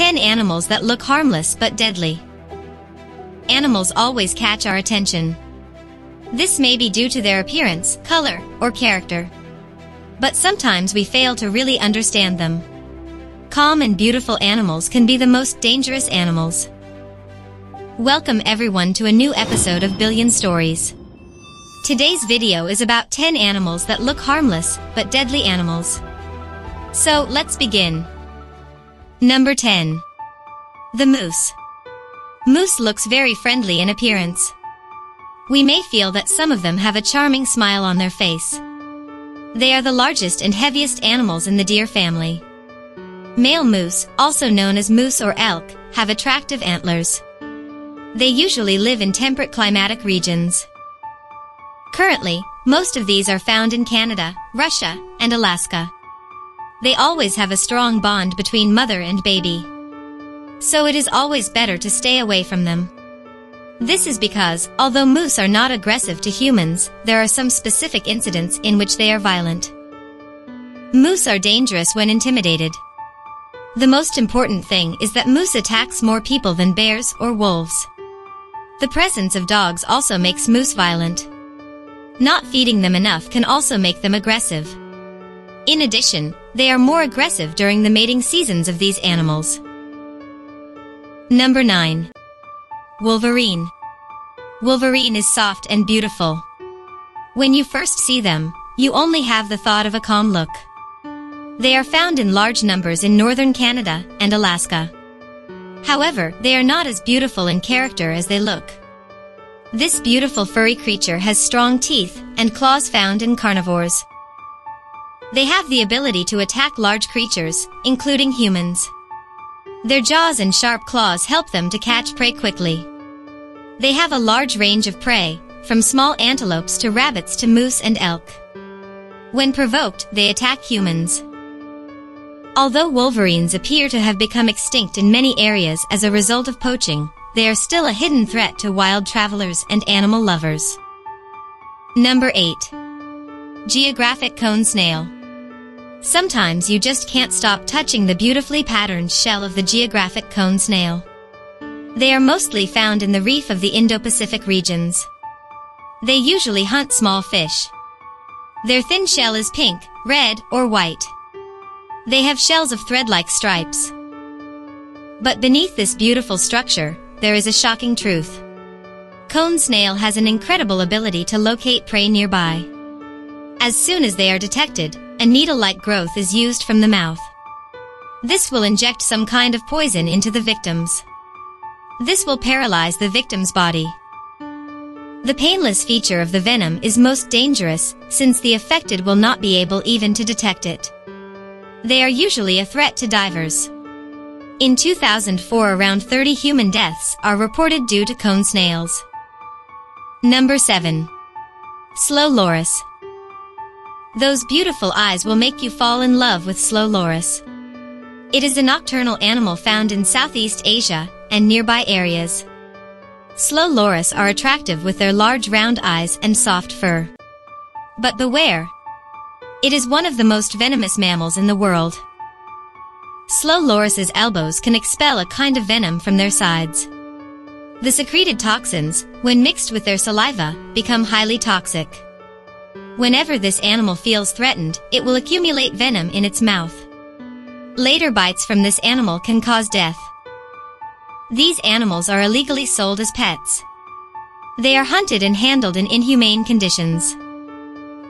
10 animals that look harmless but deadly. Animals always catch our attention. This may be due to their appearance, color, or character. But sometimes we fail to really understand them. Calm and beautiful animals can be the most dangerous animals. Welcome everyone to a new episode of Billion Stories. Today's video is about 10 animals that look harmless, but deadly animals. So, let's begin. Number 10. The Moose. Moose looks very friendly in appearance. We may feel that some of them have a charming smile on their face. They are the largest and heaviest animals in the deer family. Male moose, also known as moose or elk, have attractive antlers. They usually live in temperate climatic regions. Currently, most of these are found in Canada, Russia, and Alaska. They always have a strong bond between mother and baby. So it is always better to stay away from them. This is because, although moose are not aggressive to humans, there are some specific incidents in which they are violent. Moose are dangerous when intimidated. The most important thing is that moose attacks more people than bears or wolves. The presence of dogs also makes moose violent. Not feeding them enough can also make them aggressive. In addition, they are more aggressive during the mating seasons of these animals. Number 9. Wolverine. Wolverine is soft and beautiful. When you first see them, you only have the thought of a calm look. They are found in large numbers in northern Canada and Alaska. However, they are not as beautiful in character as they look. This beautiful furry creature has strong teeth and claws found in carnivores. They have the ability to attack large creatures, including humans. Their jaws and sharp claws help them to catch prey quickly. They have a large range of prey, from small antelopes to rabbits to moose and elk. When provoked, they attack humans. Although wolverines appear to have become extinct in many areas as a result of poaching, they are still a hidden threat to wild travelers and animal lovers. Number 8. Geographic Cone Snail. Sometimes you just can't stop touching the beautifully patterned shell of the geographic cone snail. They are mostly found in the reef of the Indo-Pacific regions. They usually hunt small fish. Their thin shell is pink, red, or white. They have shells of thread-like stripes. But beneath this beautiful structure, there is a shocking truth. Cone snail has an incredible ability to locate prey nearby. As soon as they are detected, a needle-like growth is used from the mouth. This will inject some kind of poison into the victims. This will paralyze the victim's body. The painless feature of the venom is most dangerous since the affected will not be able even to detect it. They are usually a threat to divers. In 2004 around 30 human deaths are reported due to cone snails. Number 7. Slow Loris. Those beautiful eyes will make you fall in love with slow loris. It is a nocturnal animal found in Southeast Asia and nearby areas. Slow loris are attractive with their large round eyes and soft fur. But beware! It is one of the most venomous mammals in the world. Slow loris's elbows can expel a kind of venom from their sides. The secreted toxins, when mixed with their saliva, become highly toxic. Whenever this animal feels threatened, it will accumulate venom in its mouth. Later bites from this animal can cause death. These animals are illegally sold as pets. They are hunted and handled in inhumane conditions.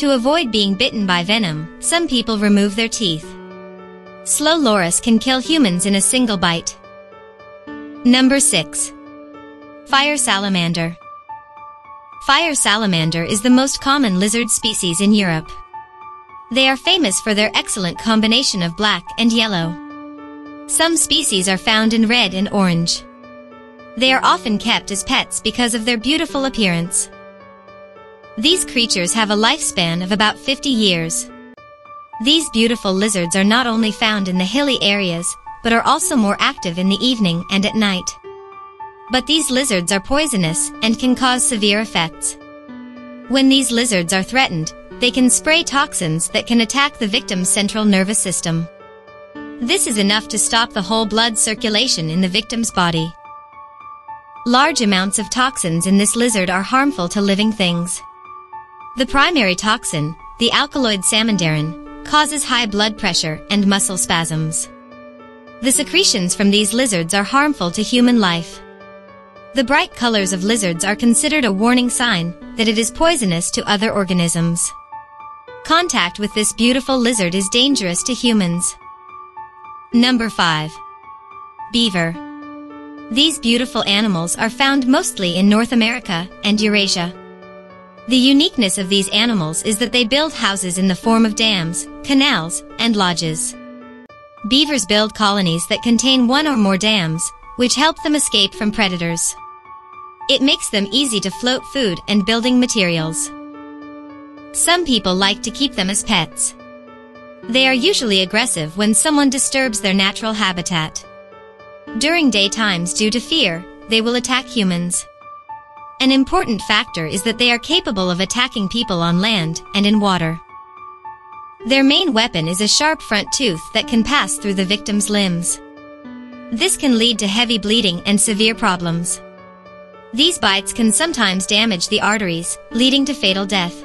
To avoid being bitten by venom, some people remove their teeth. Slow loris can kill humans in a single bite. Number 6. Fire Salamander Fire salamander is the most common lizard species in Europe. They are famous for their excellent combination of black and yellow. Some species are found in red and orange. They are often kept as pets because of their beautiful appearance. These creatures have a lifespan of about 50 years. These beautiful lizards are not only found in the hilly areas, but are also more active in the evening and at night. But these lizards are poisonous and can cause severe effects. When these lizards are threatened, they can spray toxins that can attack the victim's central nervous system. This is enough to stop the whole blood circulation in the victim's body. Large amounts of toxins in this lizard are harmful to living things. The primary toxin, the alkaloid samandarin, causes high blood pressure and muscle spasms. The secretions from these lizards are harmful to human life. The bright colors of lizards are considered a warning sign that it is poisonous to other organisms. Contact with this beautiful lizard is dangerous to humans. Number 5. Beaver. These beautiful animals are found mostly in North America and Eurasia. The uniqueness of these animals is that they build houses in the form of dams, canals, and lodges. Beavers build colonies that contain one or more dams, which help them escape from predators. It makes them easy to float food and building materials. Some people like to keep them as pets. They are usually aggressive when someone disturbs their natural habitat. During daytimes due to fear, they will attack humans. An important factor is that they are capable of attacking people on land and in water. Their main weapon is a sharp front tooth that can pass through the victim's limbs. This can lead to heavy bleeding and severe problems. These bites can sometimes damage the arteries, leading to fatal death.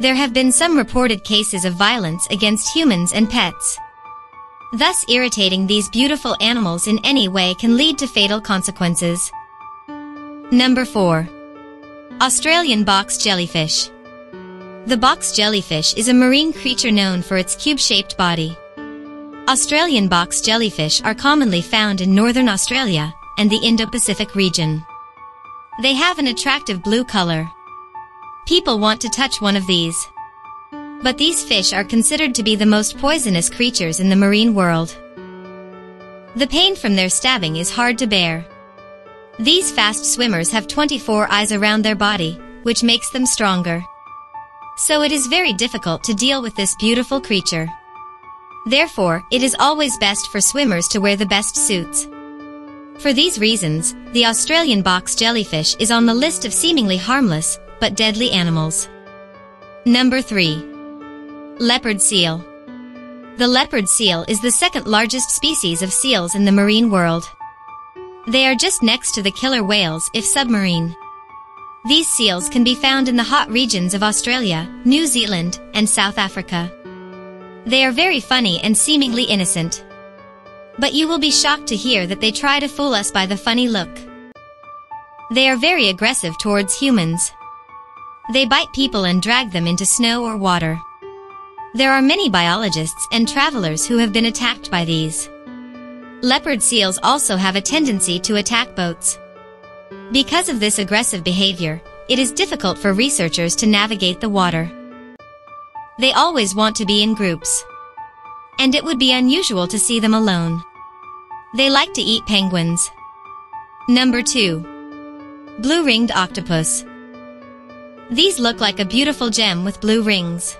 There have been some reported cases of violence against humans and pets. Thus irritating these beautiful animals in any way can lead to fatal consequences. Number 4. Australian box jellyfish. The box jellyfish is a marine creature known for its cube-shaped body. Australian box jellyfish are commonly found in northern Australia and the Indo-Pacific region. They have an attractive blue color. People want to touch one of these. But these fish are considered to be the most poisonous creatures in the marine world. The pain from their stabbing is hard to bear. These fast swimmers have 24 eyes around their body, which makes them stronger. So it is very difficult to deal with this beautiful creature. Therefore, it is always best for swimmers to wear the best suits. For these reasons, the Australian box jellyfish is on the list of seemingly harmless, but deadly animals. Number 3. Leopard seal. The leopard seal is the second largest species of seals in the marine world. They are just next to the killer whales if submarine. These seals can be found in the hot regions of Australia, New Zealand, and South Africa. They are very funny and seemingly innocent. But you will be shocked to hear that they try to fool us by the funny look. They are very aggressive towards humans. They bite people and drag them into snow or water. There are many biologists and travelers who have been attacked by these. Leopard seals also have a tendency to attack boats. Because of this aggressive behavior, it is difficult for researchers to navigate the water. They always want to be in groups. And it would be unusual to see them alone. They like to eat penguins. Number 2. Blue-ringed octopus. These look like a beautiful gem with blue rings.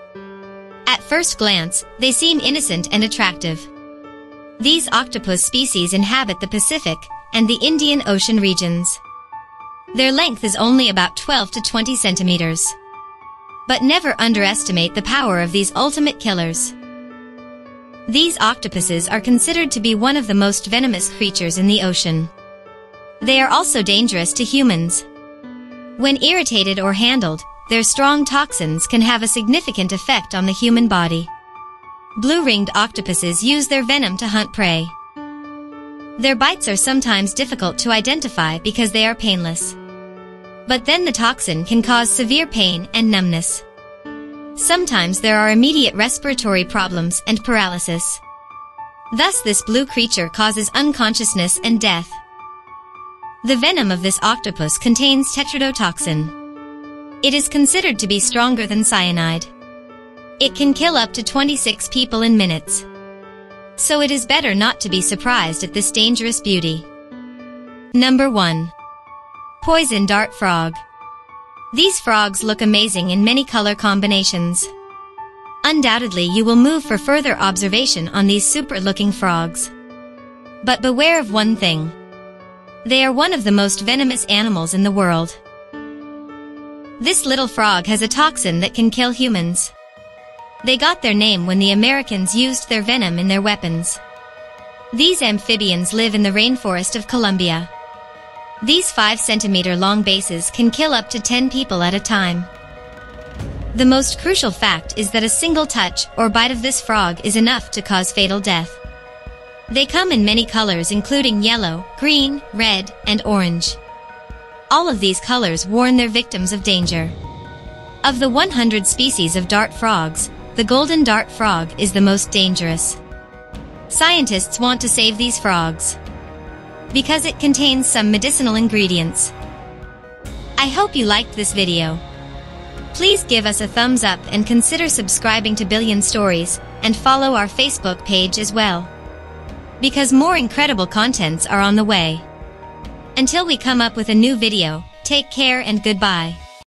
At first glance, they seem innocent and attractive. These octopus species inhabit the Pacific and the Indian Ocean regions. Their length is only about 12 to 20 centimeters. But never underestimate the power of these ultimate killers. These octopuses are considered to be one of the most venomous creatures in the ocean. They are also dangerous to humans. When irritated or handled, their strong toxins can have a significant effect on the human body. Blue-ringed octopuses use their venom to hunt prey. Their bites are sometimes difficult to identify because they are painless. But then the toxin can cause severe pain and numbness. Sometimes there are immediate respiratory problems and paralysis. Thus this blue creature causes unconsciousness and death. The venom of this octopus contains tetrodotoxin. It is considered to be stronger than cyanide. It can kill up to 26 people in minutes. So it is better not to be surprised at this dangerous beauty. Number 1. Poison Dart Frog. These frogs look amazing in many color combinations. Undoubtedly you will move for further observation on these super-looking frogs. But beware of one thing. They are one of the most venomous animals in the world. This little frog has a toxin that can kill humans. They got their name when the Americans used their venom in their weapons. These amphibians live in the rainforest of Colombia. These 5 centimeter long bases can kill up to 10 people at a time. The most crucial fact is that a single touch or bite of this frog is enough to cause fatal death. They come in many colors including yellow, green, red, and orange. All of these colors warn their victims of danger. Of the 100 species of dart frogs, the golden dart frog is the most dangerous. Scientists want to save these frogs because it contains some medicinal ingredients. I hope you liked this video. Please give us a thumbs up and consider subscribing to Billion Stories and follow our Facebook page as well. Because more incredible contents are on the way. Until we come up with a new video, take care and goodbye.